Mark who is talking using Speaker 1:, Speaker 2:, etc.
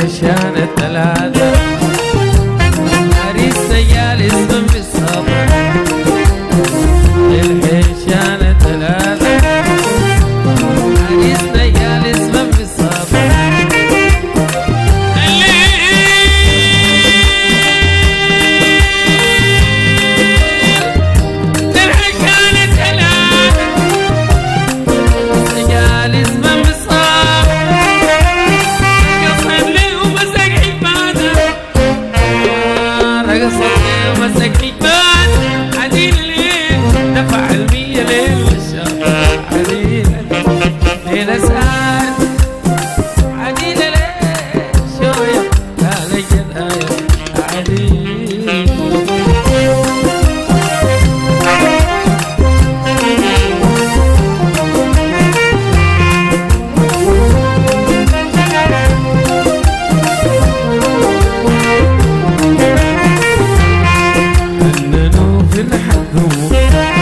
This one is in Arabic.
Speaker 1: عيشان الثلاثة. Son frère va 真的很